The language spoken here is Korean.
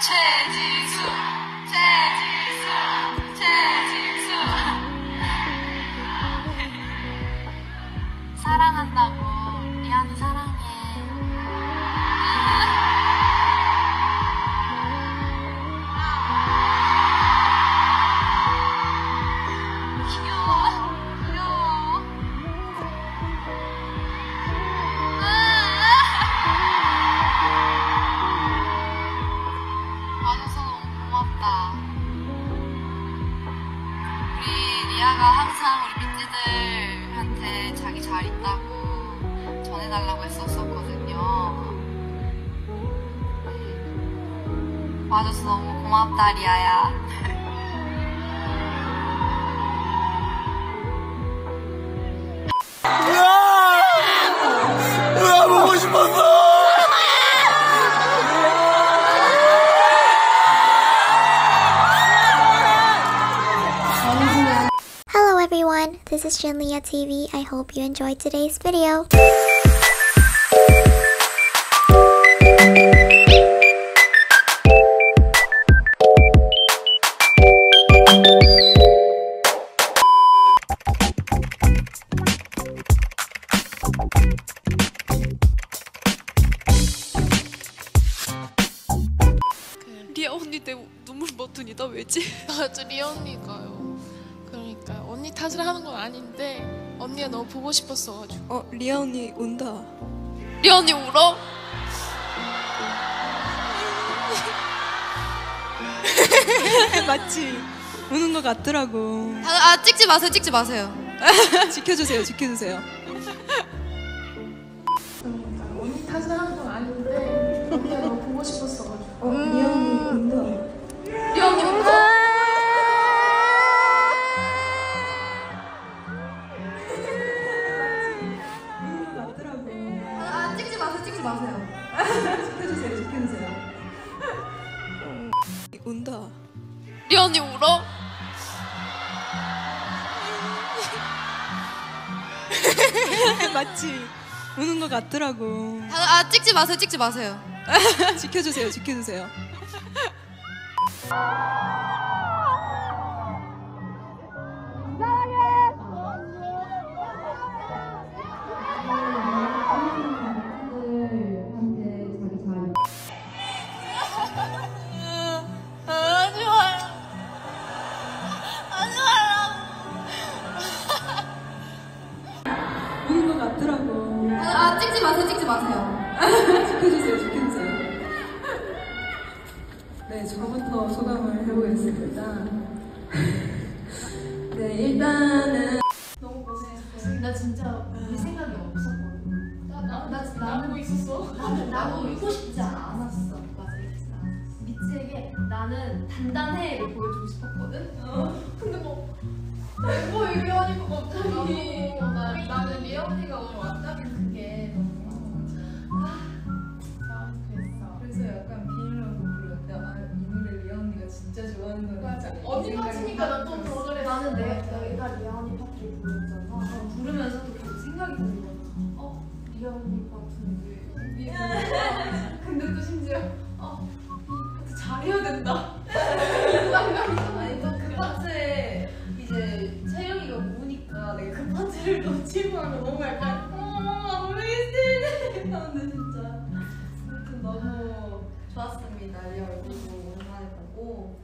최지수 최지수 최지수 사랑한다고. 잘 있다고 전해달라고 했었었거든요. 네. 와줘서 너무 고맙다, 리아야. everyone, this is Jinlia TV. I hope you enjoyed today's video. 리아 언니 내 눈물 버튼이다 왜지? 맞아 리아 언니가요. 탓을 하는 건 아닌데 언니가 너무 보고 싶었어가지고. 어 리아 언니 온다. 리아 언니 울어? 맞지? 우는 것 같더라고. 아, 아, 찍지 마세요, 찍지 마세요. 지켜주세요, 지켜주세요. 언니 탓을 하는 건 아닌데 언니가 너무 보고 싶었어가지고. 온다. 리아 언니 울어? 맞지? 우는 것 같더라고. 아, 아, 찍지 마세요, 찍지 마세요. 지켜주세요, 지켜주세요. 마세요. 지켜주세요, 지켜주세요. 네, 저부터 소감을 해보겠습니다. 네, 일단은 너무 고생했어. 나 진짜 이 생각이 없었거든. 나, 나, 나, 나 나고 있었어? 나는 나도 울고 싶지 않았어. 맞아, 이렇지 않았어. 미치에게 나는 단단해를 보여주고 싶었거든. 근데 뭐, 뭐 리언이가 갑자기 나, 나는 리언이가 오늘 왔다는 그게 너무 언니 파트니까 난 또 더 그래. 나는 내, 내가 리아 언니 파트를 부르잖아. 부르면서도 계속 생각이 드는 거야. 어, 리아 언니 파트인데. 근데 또 심지어 어, 이 파트 잘해야 된다. 아니 또 그 파트에 이제 채령이가 모으니까 내가 그 파트를 놓치고 하면 너무 약간 어 모르겠지 하는데 진짜 아무튼 너무 좋았습니다 리아 얼굴 보고